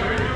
Saturday.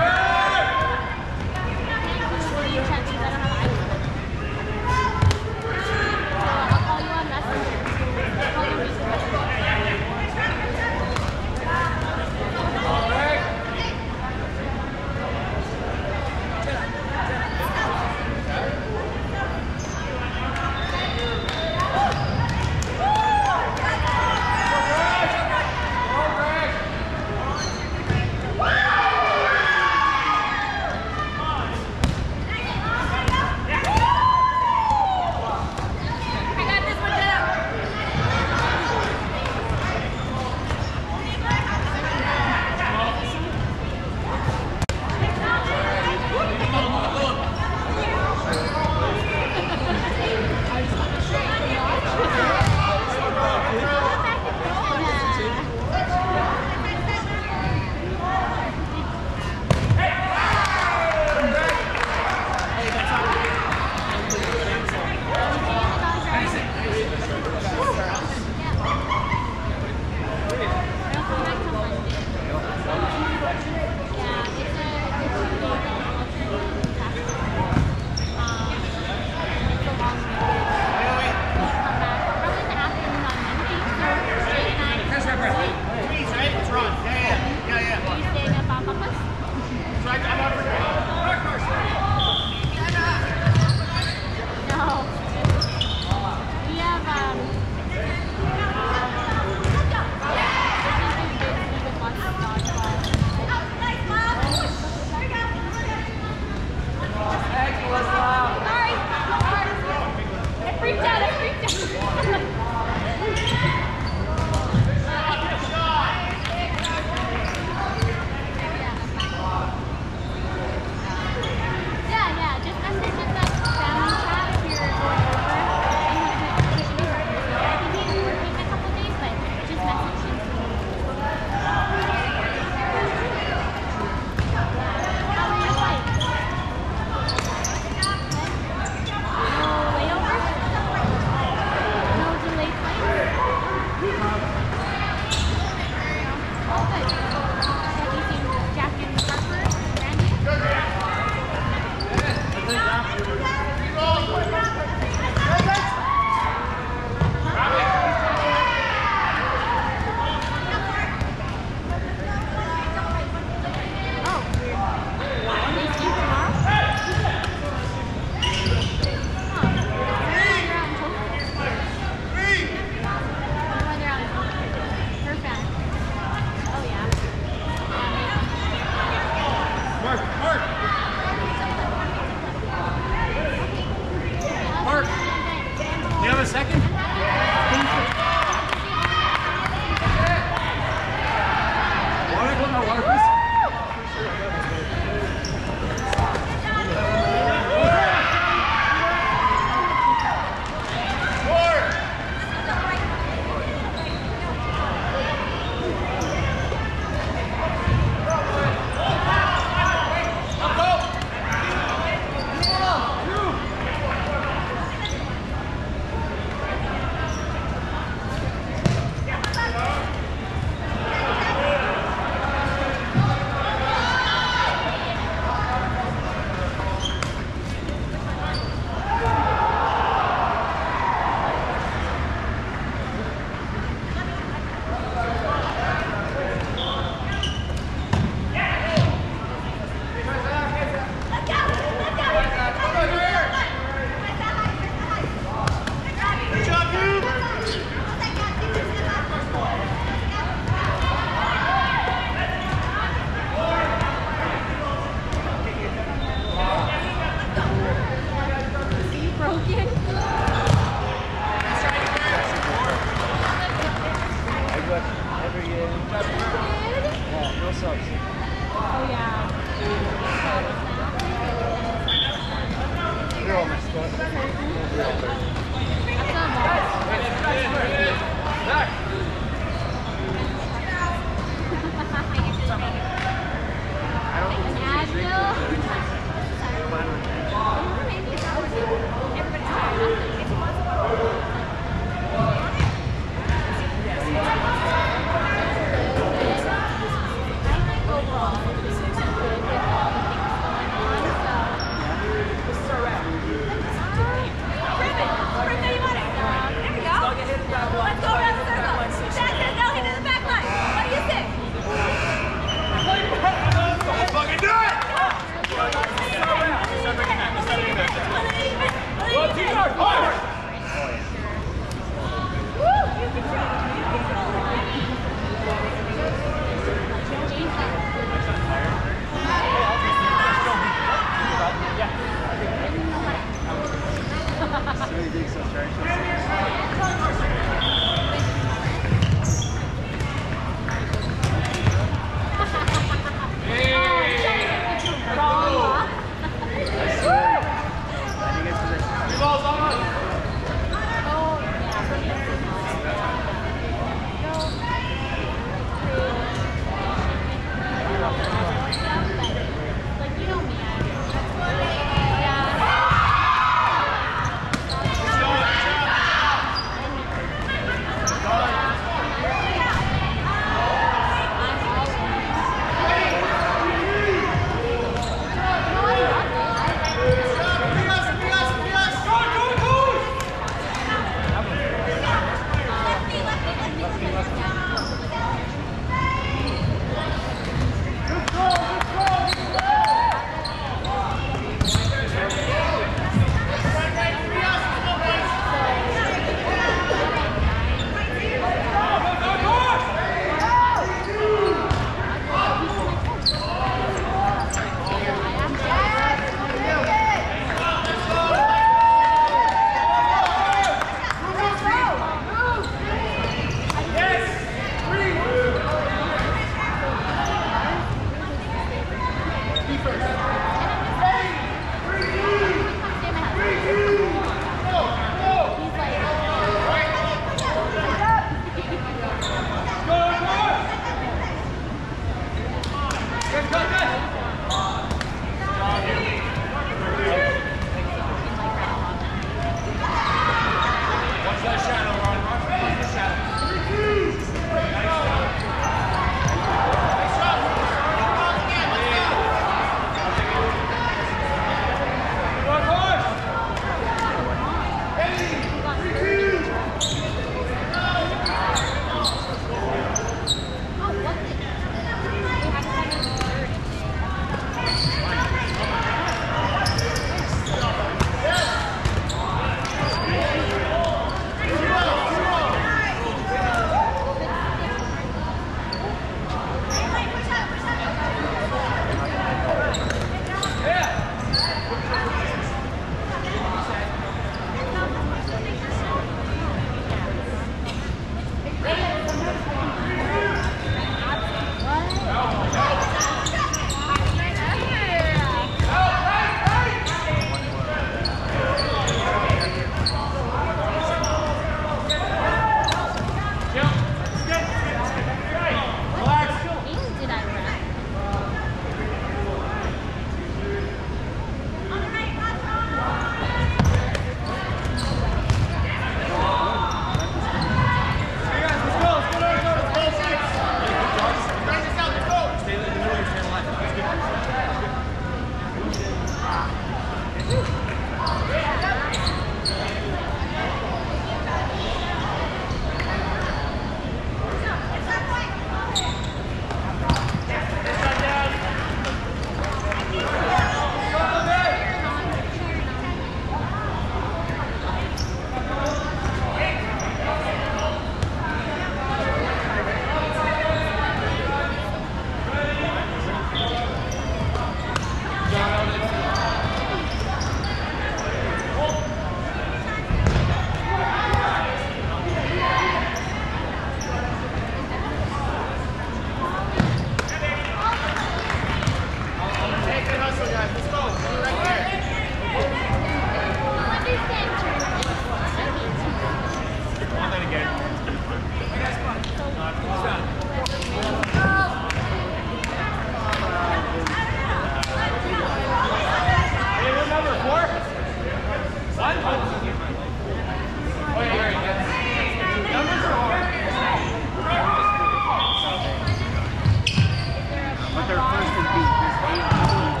But they're first and beat. Eight people.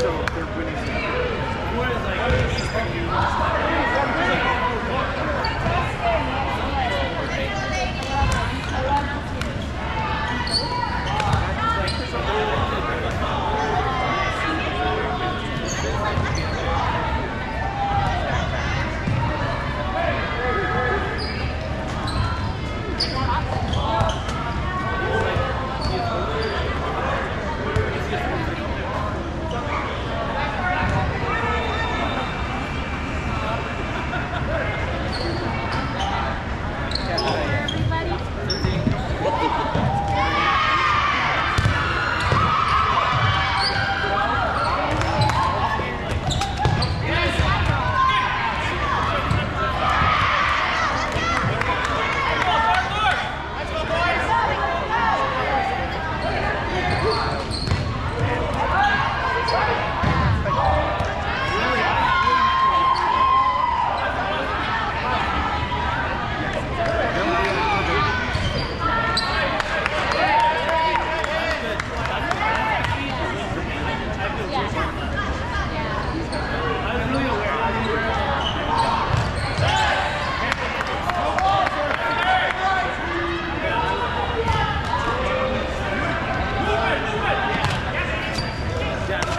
So they're winning.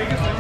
biggest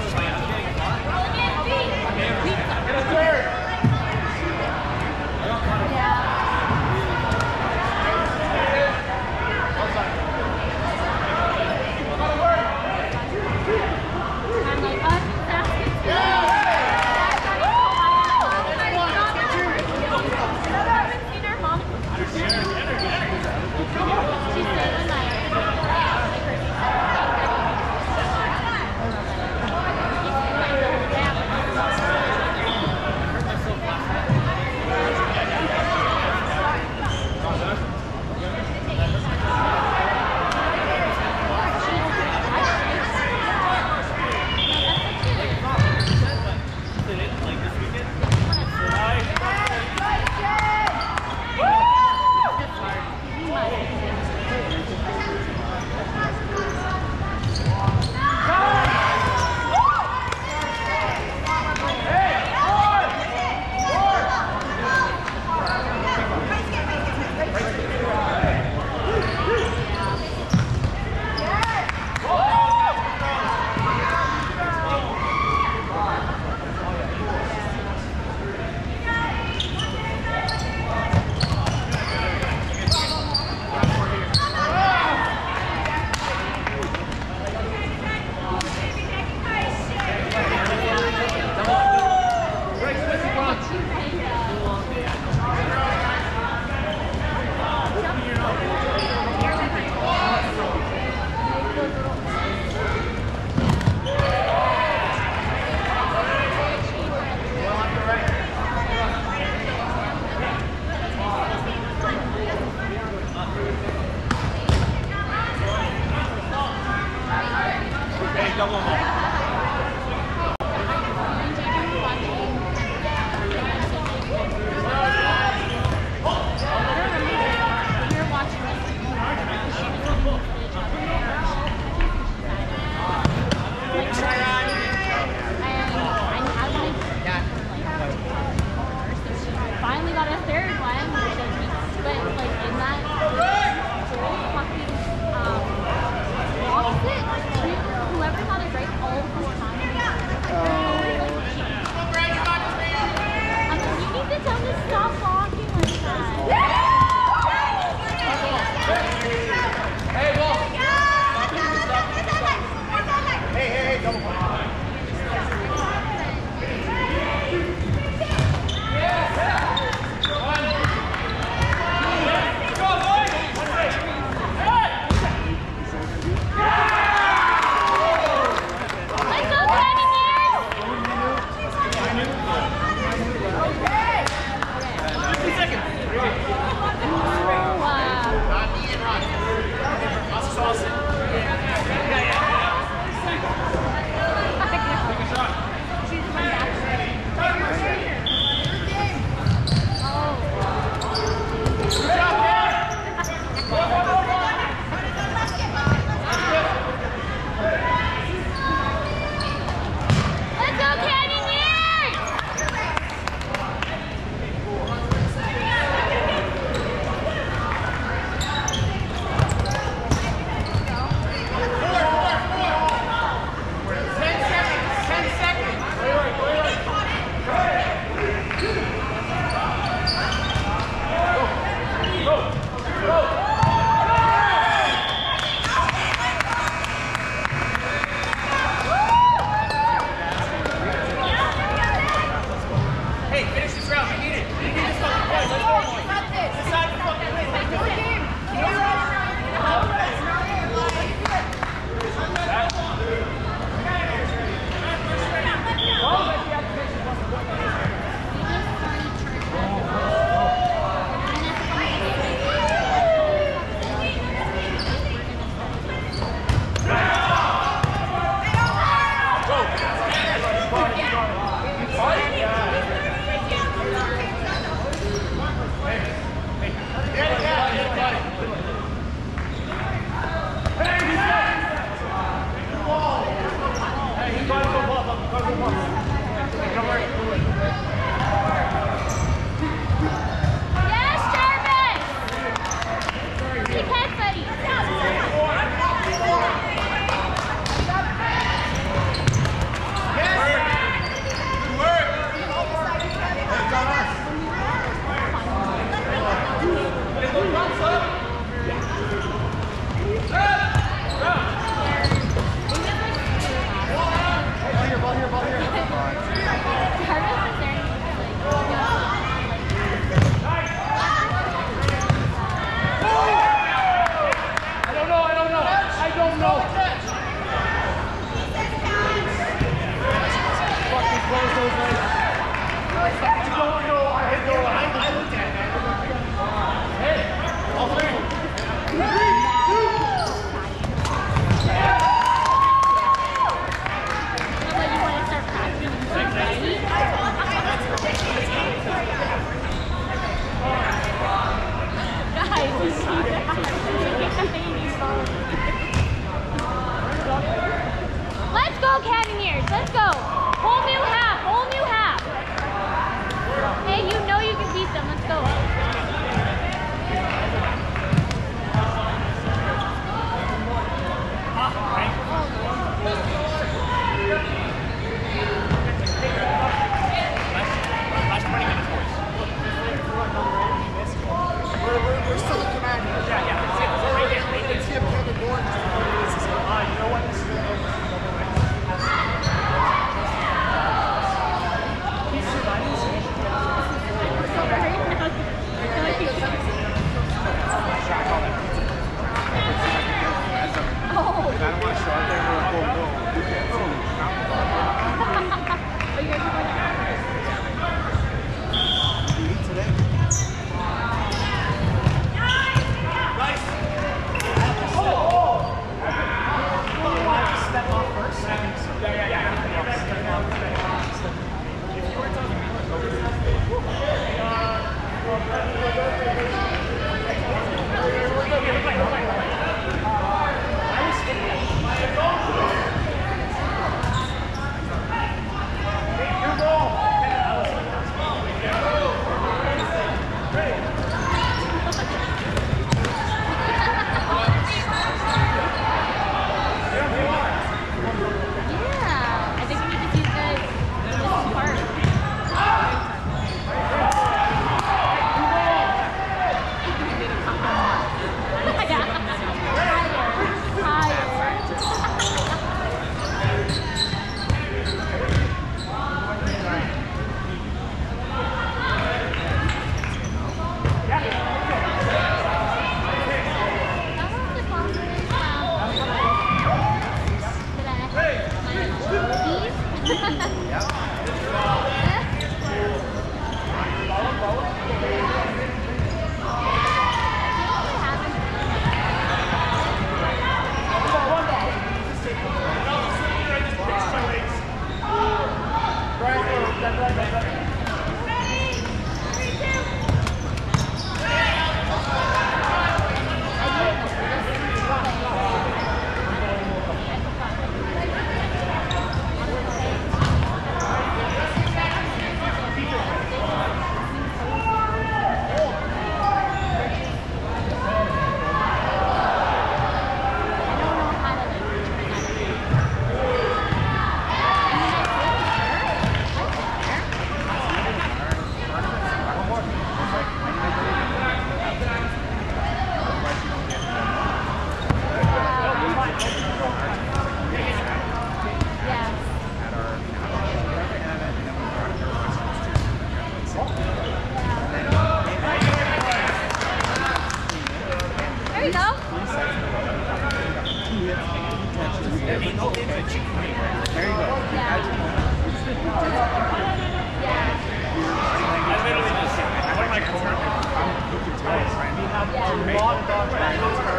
Bora.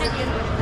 Thank you.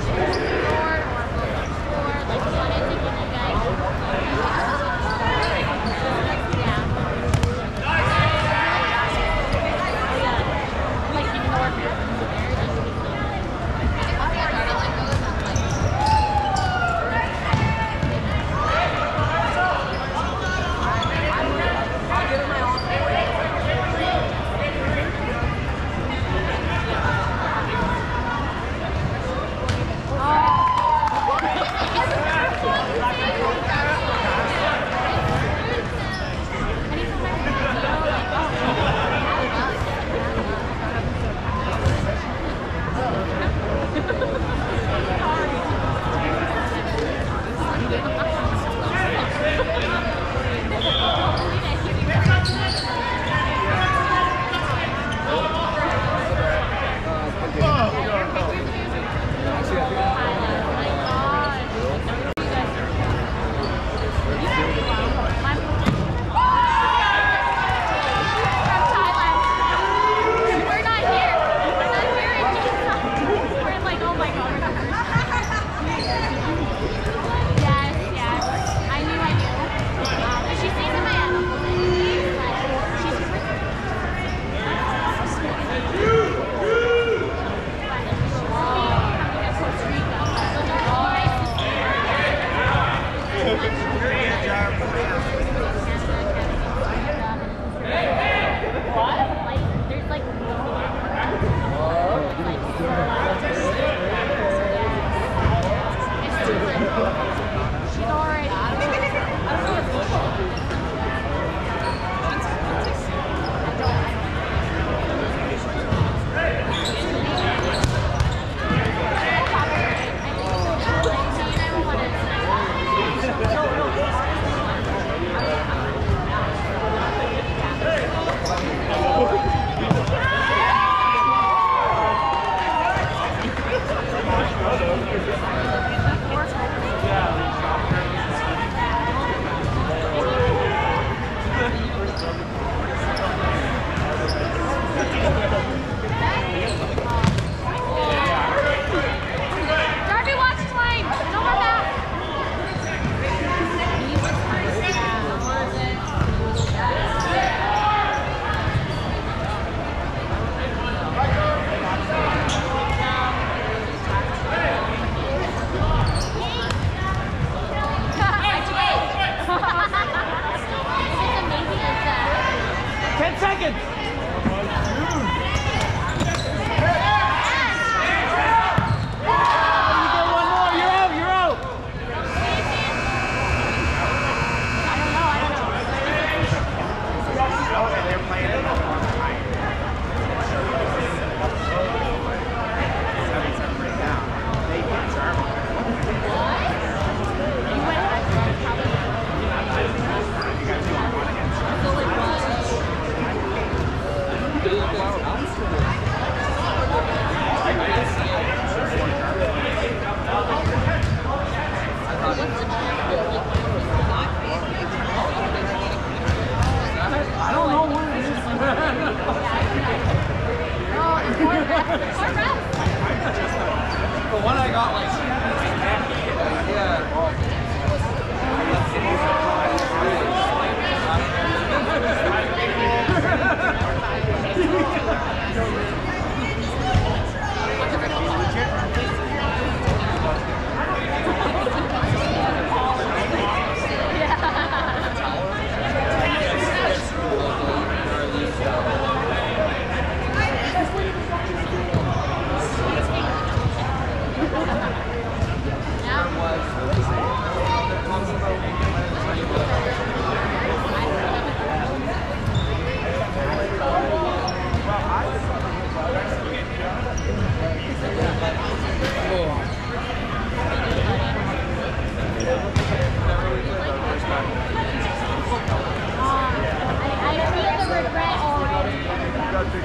Hey,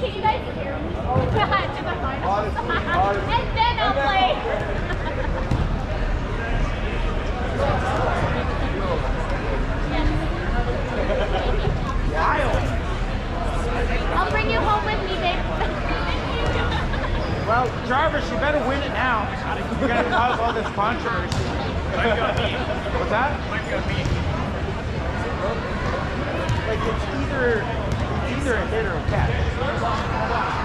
can you guys hear me? to the finals. and then I'll play. I'll bring you home with me, babe. Well, Jarvis, you better win it now. You gotta cause all this controversy. What's that? like it's either it's either a hit or a catch.